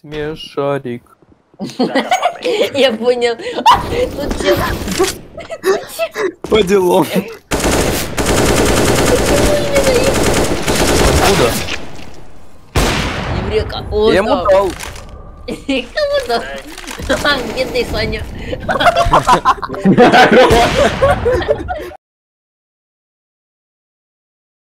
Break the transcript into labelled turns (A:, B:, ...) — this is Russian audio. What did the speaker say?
A: Смешарик.
B: Я понял.
A: По делам. Откуда?
B: Еврека.
A: Я ему дал.
B: Кому дал? Бедный Саня.